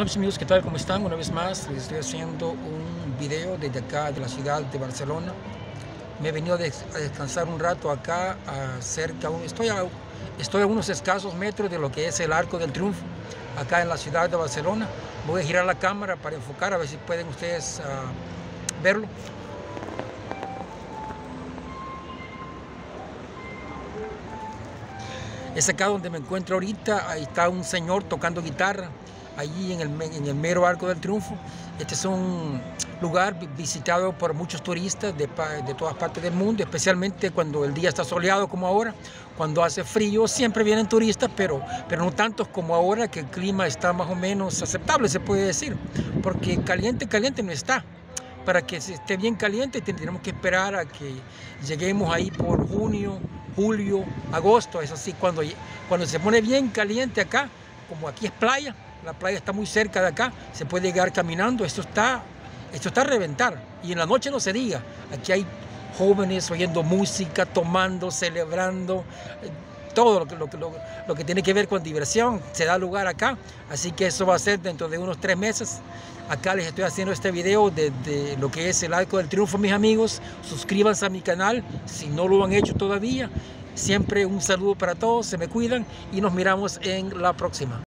Hola amigos, ¿qué tal? ¿Cómo están? Una vez más les estoy haciendo un video desde acá de la ciudad de Barcelona. Me he venido a descansar un rato acá, a cerca, estoy a, unos escasos metros de lo que es el Arco del Triunfo, acá en la ciudad de Barcelona. Voy a girar la cámara para enfocar, a ver si pueden ustedes uh, verlo. Es acá donde me encuentro ahorita, ahí está un señor tocando guitarra, allí en el, en el mero Arco del Triunfo. Este es un lugar visitado por muchos turistas de, de, todas partes del mundo, especialmente cuando el día está soleado como ahora, cuando hace frío siempre vienen turistas, pero, pero no tantos como ahora que el clima está más o menos aceptable, se puede decir, porque caliente, caliente no está. Para que esté bien caliente tenemos que esperar a que lleguemos ahí por junio, julio, agosto, es así, cuando, cuando se pone bien caliente acá, como aquí es playa, la playa está muy cerca de acá, se puede llegar caminando, esto está, esto está a reventar. Y en la noche no se diga, aquí hay jóvenes oyendo música, tomando, celebrando, eh, todo lo que, tiene que ver con diversión se da lugar acá, así que eso va a ser dentro de unos tres meses. Acá les estoy haciendo este video de, de, lo que es el Arco del Triunfo, mis amigos. Suscríbanse a mi canal si no lo han hecho todavía. Siempre un saludo para todos, se me cuidan y nos miramos en la próxima.